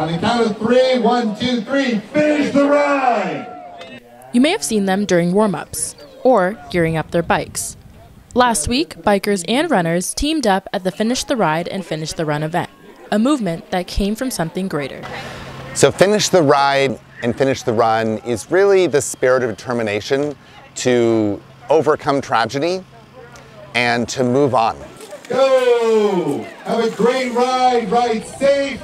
On the count of three, one, two, three, finish the ride! You may have seen them during warm ups or gearing up their bikes. Last week, bikers and runners teamed up at the Finish the Ride and Finish the Run event, a movement that came from something greater. So, Finish the Ride and Finish the Run is really the spirit of determination to overcome tragedy and to move on. Go! Have a great ride, ride safe!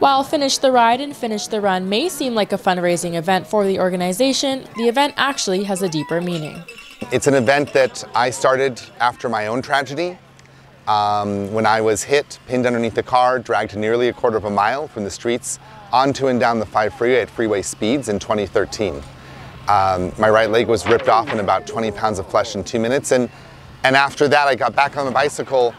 While Finish the Ride and Finish the Run may seem like a fundraising event for the organization, the event actually has a deeper meaning. It's an event that I started after my own tragedy. Um, when I was hit, pinned underneath a car, dragged nearly a quarter of a mile from the streets onto and down the 5 freeway at freeway speeds in 2013. Um, my right leg was ripped off in about 20 pounds of flesh in two minutes. And, and after that, I got back on the bicycle,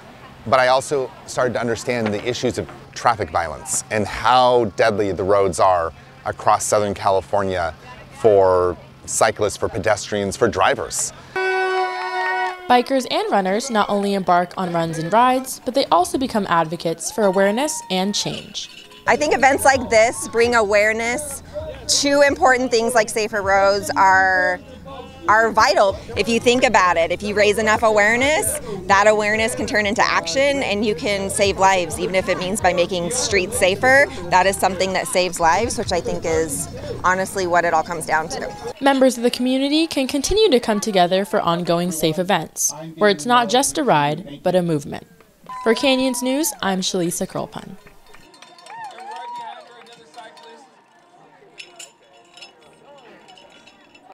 but I also started to understand the issues of traffic violence and how deadly the roads are across Southern California for cyclists, for pedestrians, for drivers. Bikers and runners not only embark on runs and rides, but they also become advocates for awareness and change. I think events like this bring awareness to important things like safer roads are are vital. If you think about it, if you raise enough awareness, that awareness can turn into action and you can save lives, even if it means by making streets safer. That is something that saves lives, which I think is honestly what it all comes down to. Members of the community can continue to come together for ongoing safe events, where it's not just a ride, but a movement. For Canyons News, I'm Shalisa Krolpun.